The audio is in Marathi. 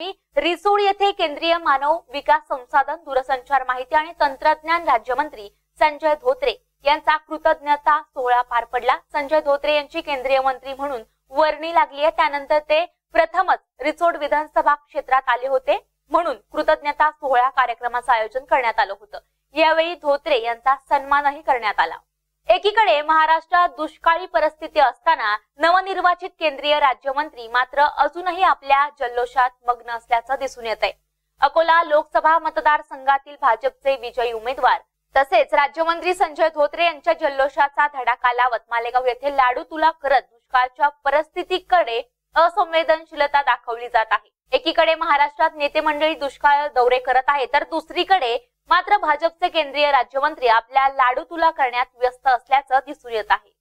रिसोड येथे केंद्रीय मानव विकास संसाधन दूरसंचार माहिती आणि तंत्रज्ञान राज्यमंत्री संजय धोत्रे यांचा कृतज्ञता सोहळा पार पडला. संजय धोत्रे यांची केंद्रीय मंत्री म्हणून वर्णी लागली आहे. त्यानंतर ते प्रथमच रिसोड विधानसभा क्षेत्रात आले होते म्हणून कृतज्ञता सोहळा कार्यक्रमाचं आयोजन करण्यात आलं होतं. यावेळी धोत्रे यांचा सन्मानही करण्यात आला. एकीकडे महाराष्ट्रात दुष्काळी परिस्थिती असताना नवनिर्वाचित केंद्रीय राज्यमंत्री मात्र अजूनही आपल्या जल्लोषात मग्न असल्याचं दिसून येत आहे अकोला लोकसभा मतदारसंघातील भाजपचे विजयी उमेदवार तसेच राज्यमंत्री संजय धोत्रे यांच्या जल्लोषाचा धडाका लावत मालेगाव येथे लाडू तुला करत दुष्काळच्या परिस्थितीकडे असंवेदनशीलता दाखवली जात आहे. एकीकडे महाराष्ट्रात नेते मंडळी दुष्काळ दौरे करत आहे तर दुसरीकडे मात्र भाजपचे केंद्रीय राज्यमंत्री आपल्या लाडू तुला करण्यात व्यस्त असल्याचं दिसून येत आहे.